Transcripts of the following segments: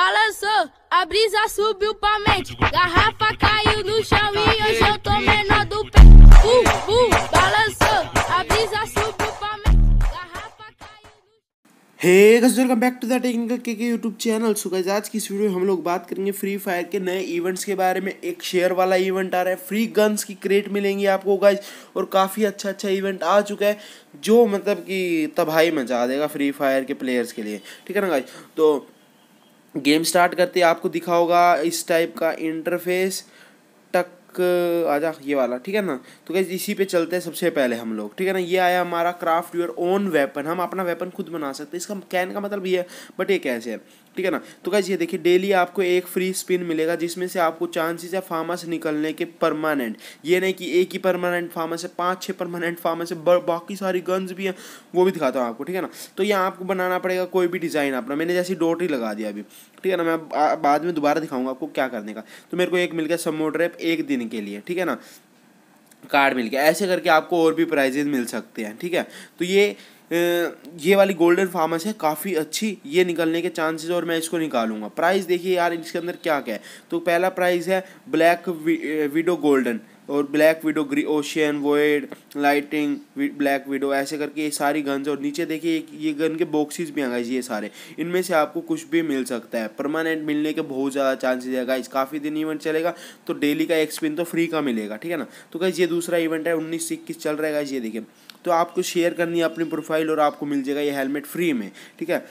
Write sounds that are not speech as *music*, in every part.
balançou, a brisa subiu pra mente. Garrafa caiu no chão e hoje eu tô menor do pé. Uh, uh, balançou, a brisa subiu pra hey guys welcome back to the technical K K YouTube channel so guys आज की इस video में हम लोग बात करेंगे free fire के नए इवेंट्स के बारे में। एक शेयर वाला इवेंट आ रहा है। फ्री गन्स की क्रेट मिलेंगी आपको गाइस और काफ़ी अच्छा अच्छा इवेंट आ चुका है जो मतलब कि तबाही मचा देगा फ्री फायर के प्लेयर्स के लिए। ठीक है ना गाइस तो गेम स्टार्ट करते आपको दिखा होगा इस टाइप का इंटरफेस टक, आजा, ये वाला, ठीक है ना? तो कैसे इसी पे चलते हैं सबसे पहले हम लोग, ठीक है ना? ये आया हमारा क्राफ्ट योर ओन वेपन हम अपना वेपन खुद बना सकते हैं। इसका कैन का मतलब ये है बट ये कैसे है? ठीक है ना? तो कैसे ये देखिए डेली आपको एक फ्री स्पिन मिलेगा जिसमें से आपको चांसेस है फार्मस निकलने के परमानेंट ये नहीं कि एक ही परमानेंट फार्मस है, पाँच छः परमानेंट फार्मस है बाकी सारी गन्स भी हैं, वो भी दिखाता हूँ आपको, ठीक है ना? तो यहाँ आपको बनाना पड़ेगा कोई भी डिज़ाइन अपना। मैंने जैसी डोट ही लगा दिया अभी, ठीक है ना? मैं बाद में दोबारा दिखाऊँगा आपको क्या करने का। तो मेरे को एक मिल गया समो ड्रैप एक दिन के लिए, ठीक है ना? कार्ड मिल गया। ऐसे करके आपको और भी प्राइजेज मिल सकते हैं, ठीक है? तो ये ये वाली गोल्डन फार्मस है, काफ़ी अच्छी ये निकलने के चांसेस और मैं इसको निकालूँगा। प्राइस देखिए यार, इसके अंदर क्या क्या है। तो पहला प्राइस है ब्लैक विडो गोल्डन और ब्लैक विडो ग्री ocean void lighting black widow ऐसे करके ये सारी गन्स और नीचे देखिए, ये गन के बॉक्सेस भी आ गए ये सारे। इनमें से आपको कुछ भी मिल सकता है। परमानेंट मिलने के बहुत ज़्यादा चांसेस है गाइस काफ़ी दिन इवेंट चलेगा तो डेली का एक स्पिन तो फ्री का मिलेगा, ठीक है ना? तो गाइस ये दूसरा इवेंट है, उन्नीस से इक्कीस चल रहा है गाइस ये देखिए। तो आपको शेयर करनी है अपनी प्रोफ़ाइल और आपको मिल जाएगा ये हेलमेट फ्री में, ठीक है?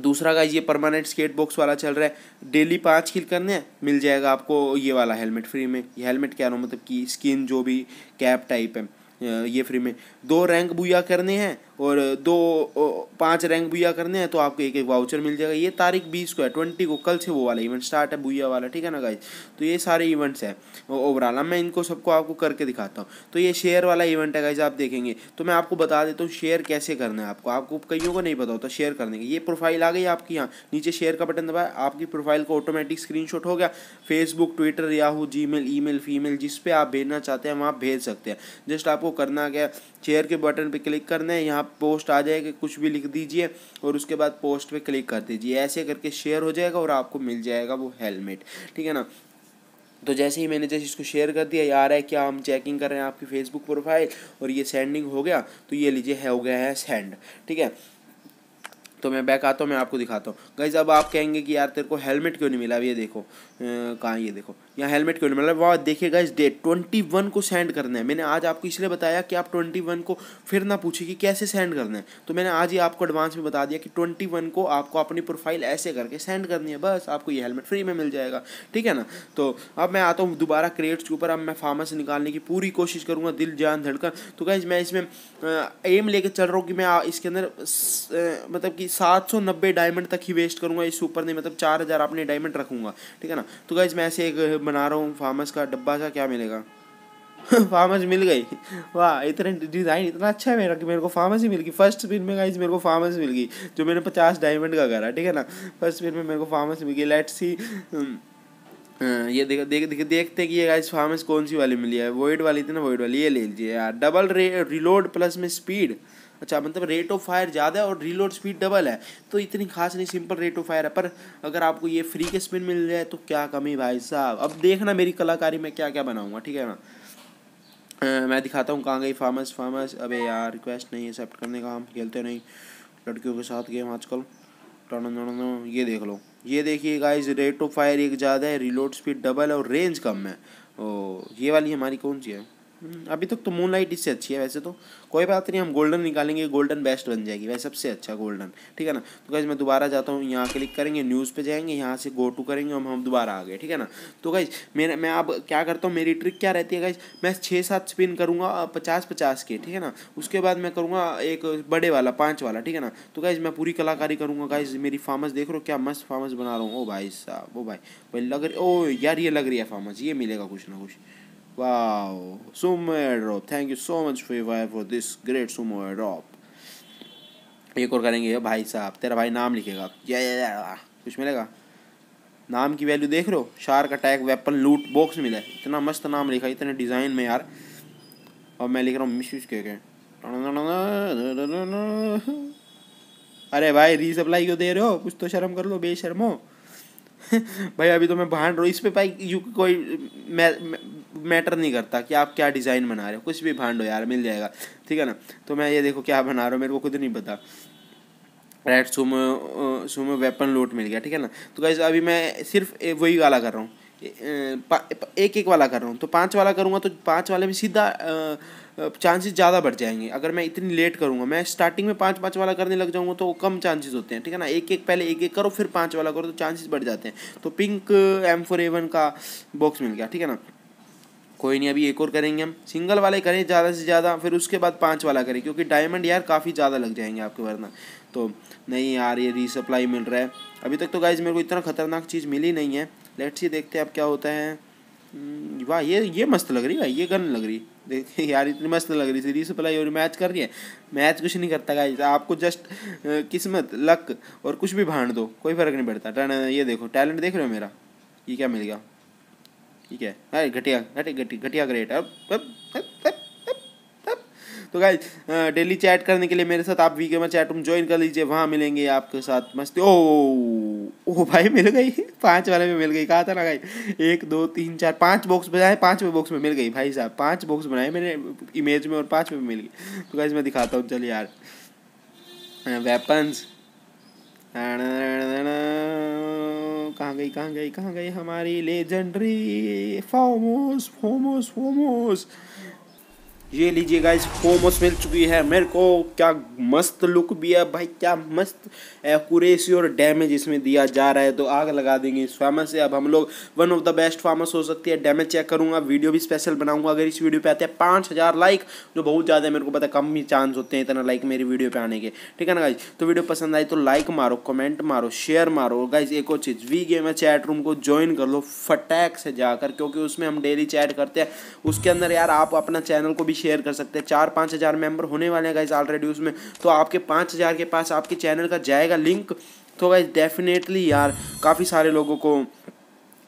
दूसरा का ये परमानेंट स्केट बॉक्स वाला चल रहा है। डेली पाँच किल करने हैं, मिल जाएगा आपको ये वाला हेलमेट फ्री में। ये हेलमेट कह रहा हूँ मतलब कि स्किन जो भी कैप टाइप है। ये फ्री में। दो रैंक बुया करने हैं और दो पाँच रैंक बुया करने हैं तो आपको एक एक वाउचर मिल जाएगा। ये तारीख बीस को है ट्वेंटी को, कल से वो वाला इवेंट स्टार्ट है बुया वाला, ठीक है ना गाइज़ तो ये सारे इवेंट्स हैं ओवरऑल मैं इनको सबको आपको करके दिखाता हूँ। तो ये शेयर वाला इवेंट है गाइज़ आप देखेंगे। तो मैं आपको बता देता हूँ शेयर कैसे करना है आपको। आपको कईयों को नहीं पता होता शेयर करने का। ये प्रोफ़ाइल आ गई आपकी यहाँ। नीचे शेयर का बटन दबाया आपकी प्रोफ़ाइल को ऑटोमेटिक स्क्रीनशॉट हो गया। Facebook Twitter Yahoo Gmail email female जिस पे आप भेजना चाहते हैं, वहाँ भेज सकते हैं। जस्ट आपको करना क्या चेयर के बटन पे क्लिक करना है। यहाँ पोस्ट आ जाएगा, कुछ भी लिख दीजिए और उसके बाद पोस्ट पे क्लिक कर दीजिए। ऐसे करके शेयर हो जाएगा और आपको मिल जाएगा वो हेलमेट ठीक है ना? तो जैसे ही मैंने जैसे इसको शेयर कर दिया, यार है क्या हम चेकिंग कर रहे हैं आपकी फेसबुक प्रोफ़ाइल और ये सेंडिंग हो गया तो ये लीजिए, है हो गया है सेंड ठीक है? तो मैं बैक आता हूँ, मैं आपको दिखाता हूँ। गाइज़ अब आप कहेंगे कि यार तेरे को हेलमेट क्यों नहीं मिला? अब ये देखो। कहाँ ये देखो? यहाँ हेलमेट क्यों नहीं मिला? वहाँ, देखिए गाइज़ डेट ट्वेंटी वन को सेंड करना है। मैंने आज आपको इसलिए बताया कि आप ट्वेंटी वन को फिर ना पूछे कि कैसे सेंड करना है। तो मैंने आज ही आपको एडवांस में बता दिया कि ट्वेंटी वन को आपको अपनी प्रोफ़ाइल ऐसे करके सेंड करनी है। बस, आपको ये हेलमेट फ्री में मिल जाएगा। ठीक है ना? तो अब मैं आता हूँ दोबारा क्रेट्स के ऊपर। अब मैं फार्मा से निकालने की पूरी कोशिश करूँगा, दिल, जान, धड़कन। तो गाइज़ मैं इसमें एम लेके चल रहा हूँ कि मैं इसके अंदर मतलब कि सात सौ नब्बे डायमंड तक ही वेस्ट करूँगा इससे ऊपर नहीं मतलब चार हज़ार अपने डायमंड रखूँगा, ठीक है ना? तो गाइज़ मैं ऐसे एक बना रहा हूँ फार्मस का डब्बा सा, क्या मिलेगा? *laughs* फार्मस मिल गई। वाह, इतना डिज़ाइन इतना अच्छा है मेरा कि मेरे को फार्मस ही मिल गई। फ़र्स्ट स्पिन में गाइज़ मेरे को फार्मस मिल गई, जो मैंने पचास डायमंड का करा, ठीक है ना? फ़र्स्ट स्पिन में मेरे को फार्मस मिल गई। लेट्स सी ये देख देख देख, देखते कि ये गाइस फार्मस कौन सी वाली मिली है। वोइड वाली थी ना वोइड वाली, ये ले लीजिए यार। डबल रे रिलोड प्लस में स्पीड अच्छा मतलब रेट ऑफ़ फायर ज़्यादा है और रिलोड स्पीड डबल है तो इतनी खास नहीं सिंपल रेट ऑफ़ फायर है। पर अगर आपको ये फ्री के स्पिन मिल जाए तो क्या कमी भाई साहब? अब देखना मेरी कलाकारी में क्या क्या बनाऊँगा, ठीक है ना? मैं दिखाता हूँ कहाँ गई फार्मस फार्मस अबे यार रिक्वेस्ट नहीं एक्सेप्ट करने का, हम खेलते नहीं। लड़कियों के साथ गेम आजकल। ये देख लो। ये देखिए गाइस रेट ऑफ़ फायर एक ज़्यादा है रिलोड स्पीड डबल है और रेंज कम है। ओ, ये वाली हमारी कौन सी है? अभी तक तो मून लाइट इससे अच्छी है वैसे तो। कोई बात नहीं, हम गोल्डन निकालेंगे गोल्डन बेस्ट बन जाएगी। वैसे सबसे अच्छा गोल्डन ठीक है ना? तो गाइज़ मैं दोबारा जाता हूँ, यहाँ क्लिक करेंगे न्यूज़ पे जाएँगे, यहाँ से गो टू करेंगे हम हम दोबारा आ गए, ठीक है ना? तो गाइज़ मेरे, मैं अब क्या करता हूँ, मेरी ट्रिक क्या रहती है गाइज़ मैं छः सात स्पिन करूँगा पचास पचास के, ठीक है ना? उसके बाद मैं करूँगा एक बड़े वाला, पाँच वाला, ठीक है ना? तो गाइज़ मैं पूरी कलाकारी करूँगा गाइज़ मेरी फार्मस देख रहे हो, क्या मस्त फार्मस बना रहा हूँ। ओ भाई साहब, ओ भाई भाई लग रही, ओ यार, ये लग रही है फार्मस ये मिलेगा कुछ ना कुछ। Wow, sumo airdrop. Thank you so much Free Fire for this great sumo airdrop. एक और करेंगे भाई साहब तेरा भाई नाम लिखेगा। या या या कुछ मिलेगा? नाम की वैल्यू देख रहे हो? Shark attack weapon loot box मिला है। इतना मस्त नाम लिखा इतने डिज़ाइन में यार। और मैं लिख रहा हूँ मिस यूज़ के अरे भाई रीसप्लाई क्यों दे रहे हो? कुछ तो शर्म कर लो बेशर्म हो। *laughs* भाई अभी तो मैं भांड रहा हूँ। इस पर भाई यू कोई मैटर नहीं करता कि आप क्या डिज़ाइन बना रहे हो। कुछ भी भांडो यार, मिल जाएगा। ठीक है ना? तो मैं ये देखो क्या बना रहा हूँ, मेरे को खुद नहीं पता। राइट सुमो सुमो वेपन लोट मिल गया, ठीक है ना? तो गाइज़ अभी मैं सिर्फ़ वही वाला कर रहा हूँ। एक एक वाला कर रहा हूँ। तो पाँच वाला करूँगा तो पाँच वाले में सीधा चांसेस ज़्यादा बढ़ जाएँगे। अगर मैं इतनी लेट करूँगा, मैं स्टार्टिंग में पाँच पाँच वाला करने लग जाऊँगा तो कम चांसेस होते हैं, ठीक है ना? एक एक पहले एक एक करो, फिर पाँच वाला करो तो चांसेस बढ़ जाते हैं। तो pink M four A one का बॉक्स मिल गया, ठीक है ना? कोई नहीं अभी एक और करेंगे हम। सिंगल वाले करें ज़्यादा से ज़्यादा फिर उसके बाद पाँच वाला करें क्योंकि डायमंड यार काफ़ी ज़्यादा लग जाएँगे आपके वरना। तो नहीं यार ये रीसप्लाई मिल रहा है। अभी तक तो गाइज़ मेरे को इतना ख़तरनाक चीज़ मिली नहीं है। लेट्स ही देखते हैं अब क्या होता है। हम्म, वाह ये ये मस्त लग रही भाई ये गन लग रही। देखिए यार इतनी मस्त लग रही थी रीसप्लाई और मैच कर रही है। मैच कुछ नहीं करता गाइज़ आपको जस्ट किस्मत लक और कुछ भी भांड दो कोई फ़र्क नहीं पड़ता। ये देखो टैलेंट देख रहे हो मेरा? ये क्या मिल गया? ठीक है। अरे घटिया घटी, घटिया ग्रेट अब अब तो गाइज़ डेली चैट करने के लिए मेरे साथ आप वीके में चैट रूम ज्वाइन कर लीजिए, वहाँ मिलेंगे आपके साथ मस्ती। ओ ओ भाई मिल गई, पाँच वाले में मिल गई, कहा था ना भाई एक, दो, तीन, चार, पाँच बॉक्स बनाए, पाँचवें बॉक्स में मिल गई भाई साहब, पाँच बॉक्स बनाए मैंने इमेज में और पाँच में मिल गई। तो गाइज़ मैं दिखाता हूँ चलिए यार। वेपन्स कहाँ गई कहाँ गई कहाँ गई हमारी लेजेंडरी फोमोस फोमोस फोमोस ये लीजिए गाइस फोमोस मिल चुकी है। मेरे को क्या मस्त लुक भी है भाई, क्या मस्त एक्यूरेसी और डैमेज इसमें दिया जा रहा है। तो आग लगा देंगे इस फार्मस से। अब हम लोग one of the best farms हो सकती है। डैमेज चेक करूँगा वीडियो भी स्पेशल बनाऊँगा। अगर इस वीडियो पे आते हैं पाँच हज़ार लाइक जो बहुत ज़्यादा है मेरे को पता कम ही चांस होते हैं इतना लाइक मेरी वीडियो पे आने के। ठीक है ना गाइज़ तो वीडियो पसंद आई तो लाइक मारो कमेंट मारो शेयर मारो। गाइज़ एक और चीज़ वी गेम है चैट रूम को ज्वाइन कर लो फटैक से जाकर, क्योंकि उसमें हम डेली चैट करते हैं। उसके अंदर यार आप अपना चैनल को भी शेयर कर सकते हैं। चार, पाँच हज़ार मेंबर होने वाले हैं गाइज़ ऑलरेडी उसमें। तो आपके पाँच हज़ार के पास आपके चैनल का जाएगा लिंक तो गाइज़ डेफिनेटली यार, काफ़ी सारे लोगों को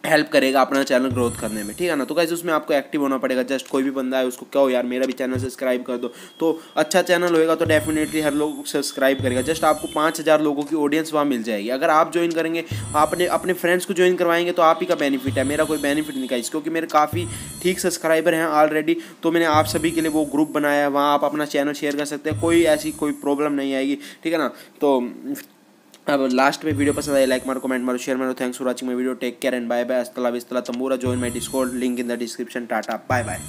हेल्प करेगा अपना चैनल ग्रोथ करने में, ठीक है ना? तो कैसे उसमें आपको एक्टिव होना पड़ेगा जस्ट कोई भी बंदा है उसको क्या हो यार, मेरा भी चैनल सब्सक्राइब कर दो। तो अच्छा चैनल होएगा तो डेफिनेटली हर लोग सब्सक्राइब करेगा। जस्ट आपको पाँच हज़ार लोगों की ऑडियंस वहाँ मिल जाएगी। अगर आप ज्वाइन करेंगे, आपने, अपने फ्रेंड्स को ज्वाइन करवाएँगे तो आप ही का बेनिफिट है। मेरा कोई बेनिफिट नहीं का क्योंकि मेरे काफ़ी ठीक सब्सक्राइबर हैं ऑलरेडी तो मैंने आप सभी के लिए वो ग्रुप बनाया है। वहाँ आप अपना चैनल शेयर कर सकते हैं। कोई ऐसी कोई प्रॉब्लम नहीं आएगी, ठीक है ना? तो अब लास्ट में वीडियो पसंद आए लाइक मारो कमेंट मारो शेयर मारो। Thanks for watching my video take care and bye bye अस्तला विस्तला तंबूरा join my Discord link in the description tata bye bye